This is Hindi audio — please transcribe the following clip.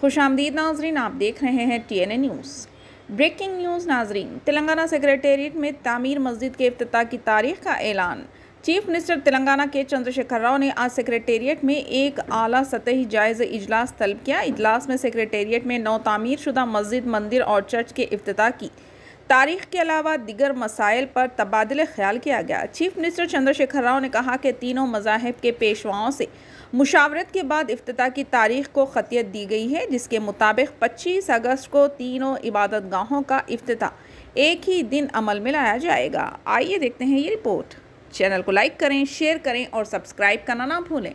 खुश आमदीद नाजरीन, आप देख रहे हैं T N A news breaking news नाजरीन। तेलंगाना सेक्रेटेरिएट में तामीर मस्जिद के अफ्ताह की तारीख का ऐलान। चीफ मिनिस्टर तेलंगाना के चंद्रशेखर राव ने आज सेक्रेटेरिएट में एक आला सतही जायज़ इजलास तलब किया। इजलास में सेक्रेटेरिएट में नौ तामीर शुदा मस्जिद, मंदिर और चर्च के अफ्ताह की। तारीख के अलावा दिगर मसाइल पर तबादले ख्याल किया गया। चीफ मिनिस्टर चंद्रशेखर राव ने कहा कि तीनों मजाहब के पेशवाओं से मुशावरत के बाद अफ्ताह की तारीख को खतियत दी गई है, जिसके मुताबिक 25 अगस्त को तीनों इबादत गाहों का अफ्ताह एक ही दिन अमल में लाया जाएगा। आइए देखते हैं ये रिपोर्ट। चैनल को लाइक करें, शेयर करें और सब्सक्राइब करना ना भूलें।